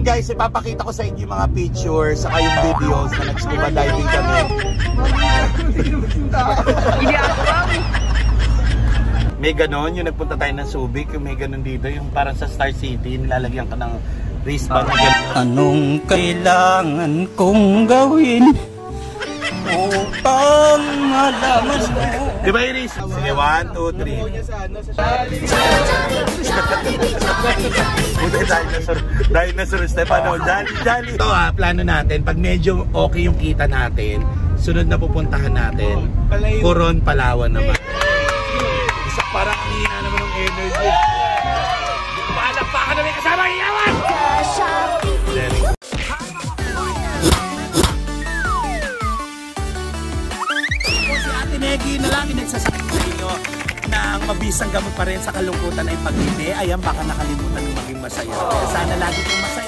Guys, ipapakita ko sa inyo yung mga pictures sa kayong videos na nag-scuba diving kami. May ganon, yung nagpunta tayo ng Subic, yung may ganon dito, yung parang sa Star City, nilalagyan ka ng wristband. Anong kailangan kong gawin upang malaman mo? Di ba Iris? Sige, one, two, three. Buti dinosaur. Dinosaur Stefano. Jolly, jolly. Ito ha, plano natin. Pag medyo okay yung kita natin, sunod na pupuntahan natin, Coron, Palawan naman. Isa parang ang hina naman ng energy. Palakpakan na may kasama iyawan! Lang nagsasakit sa inyo ng mabisang gamot pa rin sa kalungkutan ay pag-hindi. Ayan, baka nakalimutan ng maging masaya. Sana lagi kang masaya.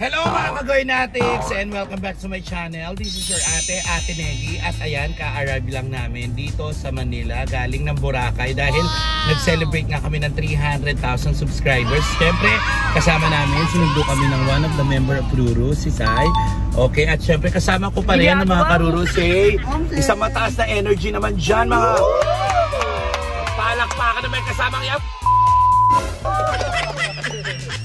Hello mga kagoy natics and welcome back to my channel. This is your ate, Ate Negi at ayan, ka-arrive lang namin dito sa Manila galing ng Boracay dahil nag-celebrate nga kami ng 300,000 subscribers. Siyempre, kasama namin, sinundo kami ng one of the member of Ruru, si Sai. Okay, at siyempre kasama ko pa rin ng mga karuru si isang mataas na energy naman dyan mga palakpakan na may kasamang yan.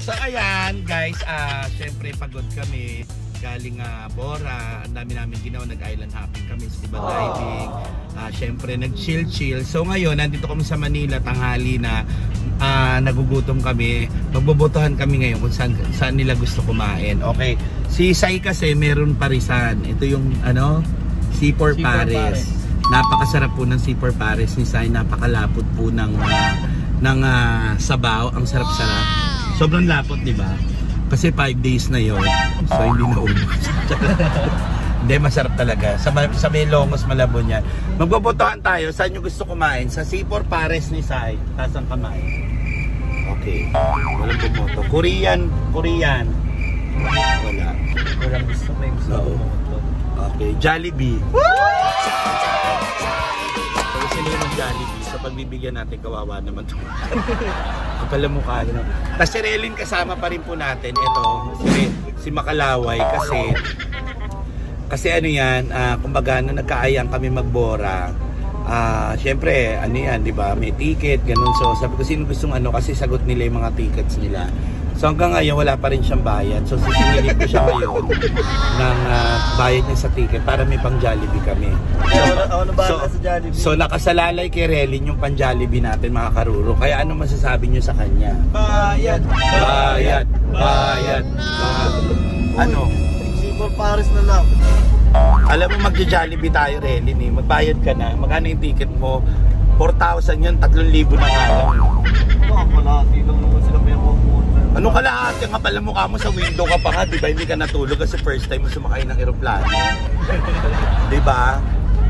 So ayan guys, ah syempre pagod kami galing ah, Bora, ang dami namin ginawa, nag-island hopping kami, scuba diving, ah syempre nag-chill chill. So ngayon, nandito kami sa Manila, tanghali na ah, nagugutom kami. Magbobotohan kami ngayon kung saan, saan nila gusto kumain. Okay, si Sai kasi meron parisan. Ito yung ano, C4 Paris. Napakasarap po ng C4 Paris ni Sai, napakalapot po ng ah, ng ah, sabaw, ang sarap-sarap. Sobrang lapot, di ba? Kasi 5 days na yon so hindi na ubos. Hindi, masarap talaga. Sa, sa may longos malabon yan. Magbobotohan tayo. Saan nyo gusto kumain? Sa C4 Pares ni Sai. Taas ang kamay. Okay. Walang bumoto. Korean. Korean. Wala. Walang gusto may gusto Oo. Okay. Jollibee. So, sino yung Jollibee? Sa pagbibigyan natin, kawawa naman ito. Kapal ang mukha. No? Tapos si Relin kasama pa rin po natin. Ito, si, si Makalaway kasi kasi ano yan, ah, kumbaga na nagkaayang kami magbora, ah, syempre, ano yan, di ba, may ticket, ganun. So, sabi ko, sino gustong ano, kasi sagot nila yung mga tickets nila. So, hanggang ngayon, wala pa rin siyang bayad. So, sisingilin ko siya ngayon ng ah, bayad niya sa ticket para may pang Jollibee kami. Ako na So, so nakasalalay kay Relin yung pang Jollibee natin, mga karuro. Kaya ano masasabi niyo sa kanya? Bayad! Bayad, bayad, bayad. Ano? Siguro Paris na lang. Alam mo magja-Jollibee tayo, Relin eh. Magbayad ka na. Magkano yung ticket mo? 4,000 yun, 3,000 na nga lang. Na, lang naman. Anong kalahati nga pala mukha mo sa window ka pa nga, di ba? Hindi ka natulog kasi first time mo sumakay ng eroplano. di ba?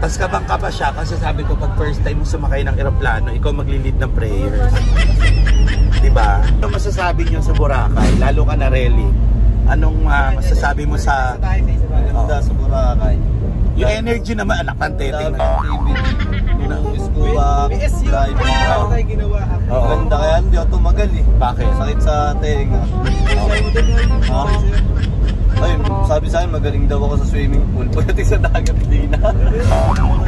Tapos kabang ka pa siya kasi sabi ko pag first time mo sumakay ng eroplano, ikaw maglilid ng prayers. Di ba? Ano masasabi niyo sa Boracay? Lalo ka na rally. Anong ah, masasabi mo sa Maganda sa Boracay. yung energy naman anak ng teteng na Ng scuba, diving. ginawa. Oo. Maganda kaya hindi ako tumagal eh. Bakit? Sakit sa tenga. Ha? Ayun, sabi sa akin magaling daw ako sa swimming pool. Pagdating sa dagat, hindi na.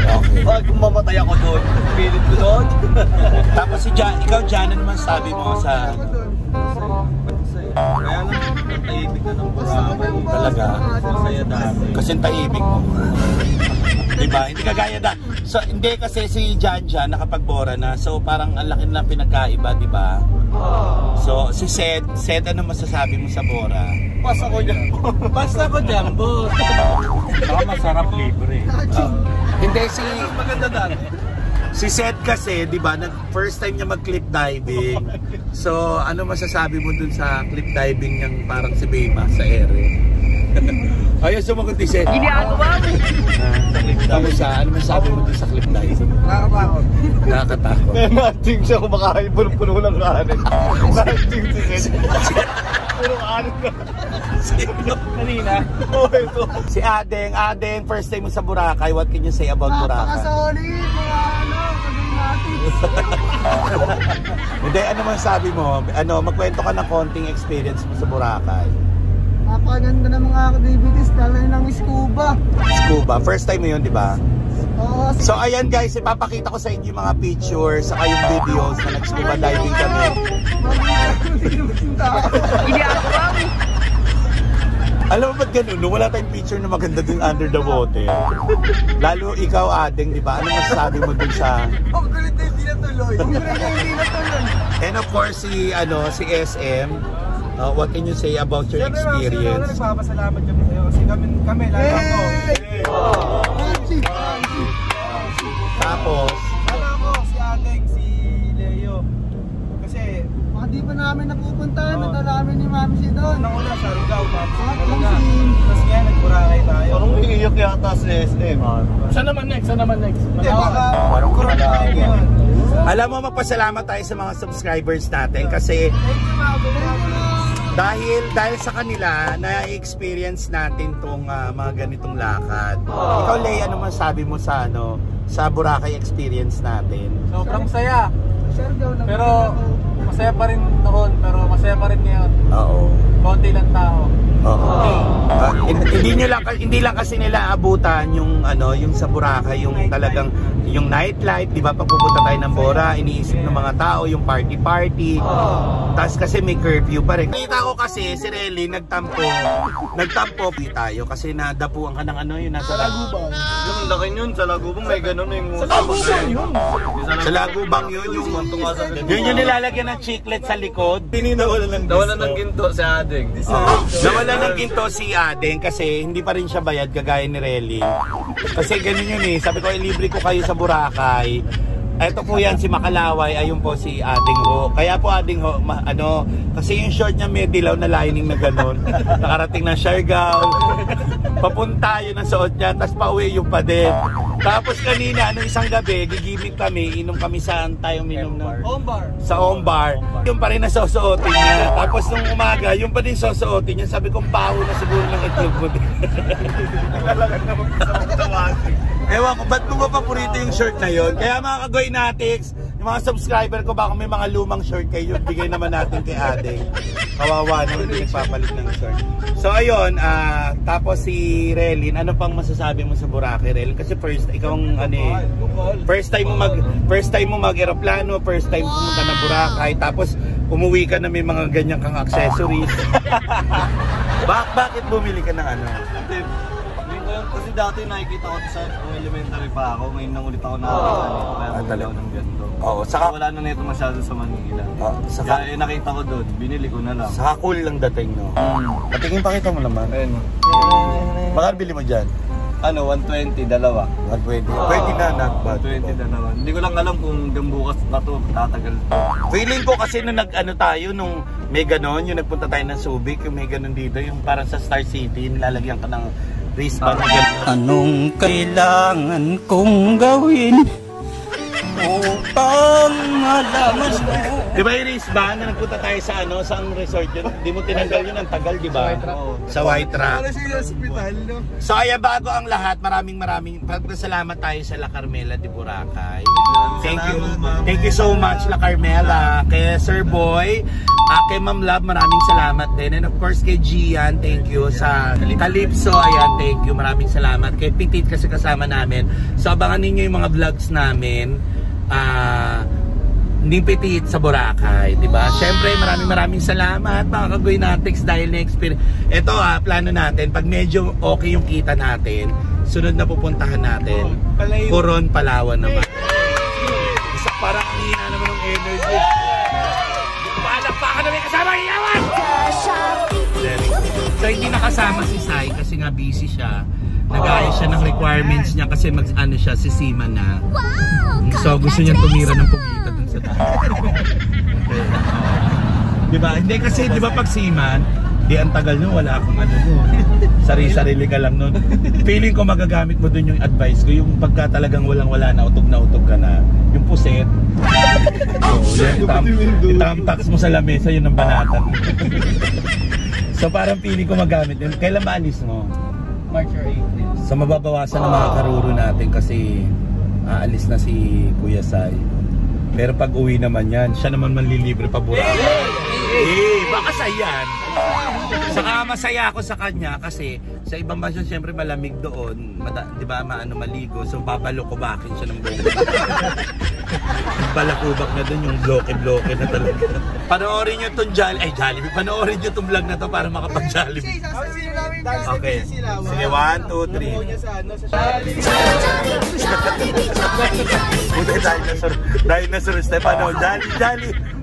Okay. Bakit kung mamatay ako doon? Pilit ko doon. Tapos si Jan, ikaw Jan, ano man sabi mo sa Kaya lang, natahimik na ng Boracay. Talaga? Masaya dami. kasi ang tahimik mo? diba? Hindi kagaya da. So, hindi kasi si Jan Jan nakapagbora na. So, parang ang laki na pinagkaiba, di ba? So, si Seth, Seth, ano masasabi mo sa Bora? Pas ako dyan. Basta ko dyan, boss. Baka masarap libre. hindi, si, Maganda dati. si Seth kasi, di ba, nag first time niya mag-clip diving. So, ano masasabi mo dun sa clip diving niyang parang si Bema sa ere? Ayun, sumagot ni Seth. Hindi ako kami. Ano siya? Ano masasabi mo dun sa clip diving? Nakakatakot. Nakakatakot. May matching siya kumakain puno-puno ng kanin. Matching si Ken. Puro kanin na. Sino? Kanina. Oh, ito. Si Adeng. Adeng, first time mo sa Boracay. What can you say about Boracay? Napakasolid, mga ano, Hindi, ano man sabi mo? Ano, magkwento ka ng konting experience mo sa Boracay. Ng mga activities, lalo ng scuba. Scuba. First time mo yun, di ba? Oo, So ayan guys, ipapakita ko sa inyo yung mga pictures saka yung videos na nag-scuba diving kami. Hindi ako. Alam mo ba't ganun? No? Wala tayong picture na maganda dun under the water. Lalo ikaw, Adeng, di ba? Ano masasabi mo dun sa... Ang kulit na hindi natuloy. Ang kulit na hindi natuloy. And of course, si, ano, si SM. Uh, what can you say about your experience? Nagpapasalamat kami sa'yo kasi kami, kami lalo ako. Tapos, Lalo ako, si Adeng, si Leo. Kasi, mga di pa namin napupuntahan, Oh. nadala kami ni Mami si Don. Nang una, At talaga. yung si- Tapos ngayon, nagburakay tayo. Ano? Parang iiyak yata sa SM. Saan naman next? Saan naman next? Hindi, baka kurang tayo ngayon. alam mo, magpasalamat tayo sa mga subscribers natin kasi Thank you, Bumati. Dahil dahil sa kanila na-experience natin tong ah, mga ganitong lakad. Ikaw, Lay, ano masabi mo sa ano sa Boracay experience natin? Sobrang saya. Pero, masaya pa rin noon, pero masaya pa rin ngayon. Oo. Konti lang tao. Oo. Ah, hin- hindi nyo lang hindi lang kasi nila abutan yung ano, yung sa Boracay, yung talagang yung nightlife, 'di ba? Pag pupunta tayo ng Bora, iniisip ng mga tao yung party-party. Tapos kasi may curfew pa rin. Kita ko kasi si Relly nagtampo. Nagtampo di tayo kasi nadapuan ka ng ano, yung nasa Lagubang. Yung laki yun, sa Lagubong may ganun yung... Sa Lagubang yun. Sa Lagubang yun, yung sa yun yung nilalagyan ng chiclet sa likod. Nawala ng Nawala ng ginto si Adeng. Oo. Nawala ng ginto si Adeng kasi hindi pa rin siya bayad kagaya ni Relly. Kasi ganun yun eh. Sabi ko, ilibre ko kayo sa Boracay. Ito po yan, si Makalaway, ayun po si Ading Ho. Kaya po Ading Ho, ma- ano, kasi yung short niya may dilaw na lining na gano'n. Nakarating ng Siargao. Papunta yun ang suot niya, tapos pauwi yung padet. Tapos kanina, ano isang gabi, gigimik kami, inom kami saan tayo minom na? Ombar. sa Ombar, yung pa rin na susuotin niya. Tapos nung umaga, yung pa din susuotin niya. Sabi ko, baho na siguro ng itlog mo din. Ewan ko, ba't mo ba paborito yung shirt na yon? Kaya mga kagoy natics, yung mga subscriber ko, baka may mga lumang shirt kayo, bigay naman natin kay Ate. Kawawa naman hindi nagpapalit ng shirt. So ayun, ah, tapos si Relin, ano pang masasabi mo sa Boracay, Relin? Kasi first, ikaw ang ano eh, first time mo mag first time mo mag eroplano, first time pumunta ng Boracay, tapos umuwi ka na may mga ganyan kang accessories. Bak bakit bumili ka ng ano? Kasi dati nakikita ko sa nung elementary pa ako, ngayon lang ulit ako nakakita nito. Kaya bumili ako ng ganito. Oo, Saka wala na nito masyado sa Manila. Oh, saka Kaya eh, nakita ko doon, binili ko na lang. saka cool lang dating no. Patingin pakita mo naman. Ayun. Bakit bili mo diyan? Ano, 120, dalawa. 120. Pwede na not bad. 120 dalawa. Hindi ko lang alam kung hanggang bukas pa to, tatagal. Feeling ko kasi nung nag-ano tayo, nung may ganon, yung nagpunta tayo ng Subic, yung may ganon dito, yung parang sa Star City, nilalagyan ka ng wristband. Anong kailangan kong gawin upang malaman mo? Di ba yung wristband na nagpunta tayo sa ano, sa ang resort yun? Di mo tinanggal yun, ang tagal, di ba? Sa White Rock. Para sa hospital, no? So ayan, bago ang lahat, maraming maraming pagpasalamat tayo sa La Carmela de Boracay. Thank you. Thank you so much La Carmela. Kay Sir Boy, ah, kay Ma'am Love, maraming salamat din. And of course kay Gian, thank you. Sa Calypso, ayan, thank you. Maraming salamat. Kay Petit kasi kasama namin. So abangan ninyo yung mga vlogs namin. Ah, ni Petit sa Boracay, 'di ba? Siyempre, maraming maraming salamat mga kagoy natics dahil na experience. Ito ah, plano natin pag medyo okay yung kita natin, sunod na pupuntahan natin. Coron, Palawan naman. Isa parang ang hina naman ng energy. Palakpakan na may kasama iyawan! So hindi nakasama si Sai kasi nga busy siya. Nag-aayos siya ng requirements niya kasi mag ano siya si Sima na. So gusto niya tumira ng pugita dun sa taas. di ba? Hindi kasi di ba pag Seaman, di ang tagal nyo, wala akong ano nun. Sari-sarili ka lang nun. Feeling ko magagamit mo dun yung advice ko, yung pagka talagang walang-wala na, utog na utog ka na. Yung puset. Oh, yung tam, itamtax mo sa lamesa, yun ang banatan. so parang feeling ko magamit yun. Kailan ba alis mo? March or April. So mababawasan ng mga karuro natin kasi aalis na si Kuya Sai. Pero pag uwi naman yan, siya naman manlilibre pa Boracay. Eh, baka sayan. Saka masaya ako sa kanya kasi sa ibang bansa siyempre malamig doon. Mada, 'Di ba? Maano maligo. So babalukubakin siya ng buong. Balakubak na doon yung bloke-bloke na talaga. Panoorin niyo tong Jolly, ay Jollibee, panoorin niyo tong vlog na to para makapag-Jollibee. Okay. Sige, one, two, three. sa ano, sa Shopee. Puta, dinosaur. Dinosaur,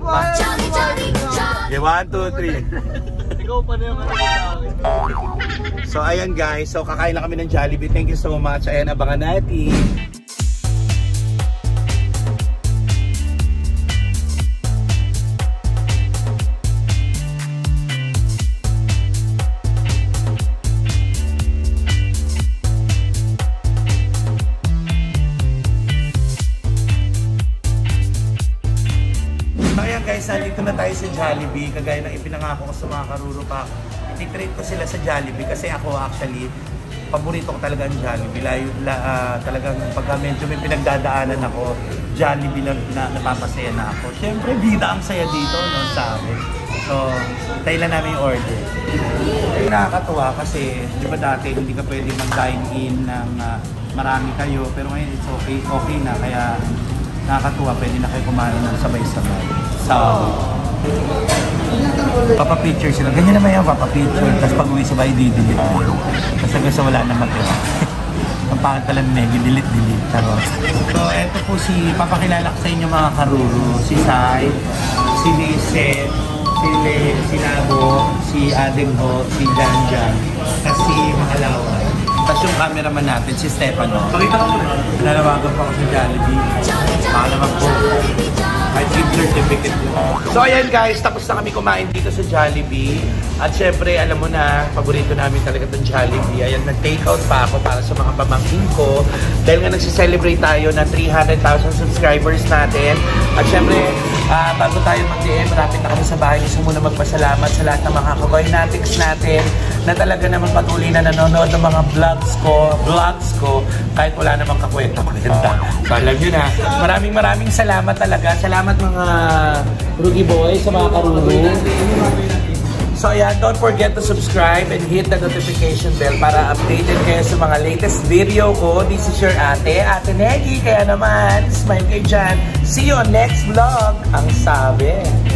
Stefano. Jolly, Jolly. Okay, one, two, three. Ikaw pa na yung ano sa akin. So, ayan guys. So, kakain lang kami ng Jollibee. Thank you so much. Ayan, abangan natin. Guys, nandito na tayo sa Jollibee. Kagaya ng ipinangako ko sa mga karuro pa. Ititreat ko sila sa Jollibee kasi ako actually, paborito ko talaga ang Jollibee. Layo, la, ah, talagang pagka medyo may pinagdadaanan ako, Jollibee lang na napapasaya na ako. Siyempre, bida ang saya dito no, sa amin. So, tayo lang namin yung order. Nakakatuwa kasi, di ba dati hindi ka pwede mag-dine in ng ah, marami kayo, pero ngayon it's okay, okay na. Kaya nakakatuwa, pwede na kayo kumain ng sabay-sabay. So, papapicture sila. Ganyan naman yung papapicture. Tapos pag uwi sabay, didelete. Tapos hanggang sa wala na matira. Ang pangit pala ng Meggy, delete, delete. So, eto po si, papakilala ko sa inyo mga karuro. Si Sai, si Lizette, si Le, si Labo, si Adeng Ho, si Janjan, tapos si Makalawan. Tapos yung cameraman natin, si Stefano. Pakita ko muna. Nanawagan pa ako sa Jollibee. Baka naman po. Kahit gift certificate ko. So ayan guys, tapos na kami kumain dito sa Jollibee. At syempre, alam mo na, paborito namin talaga itong Jollibee. Ayan, nag-take out pa ako para sa mga pamangkin ko. Dahil nga nagsiselebrate tayo na 300,000 subscribers natin. At syempre, ah, bago tayo mag-DM, malapit na kami sa bahay. Gusto muna magpasalamat sa lahat ng mga kagoynatics natin na talaga naman patuloy na nanonood ng mga vlogs ko, vlogs ko, kahit wala namang kakwenta-kwenta. So alam nyo na, maraming maraming salamat talaga. Salamat mga Rugi Boy sa mga karuro. So ayan, don't forget to subscribe and hit the notification bell para updated kayo sa mga latest video ko. This is your ate, Ate Negi. Kaya naman, smile kayo dyan. See you on next vlog. Ang sabi.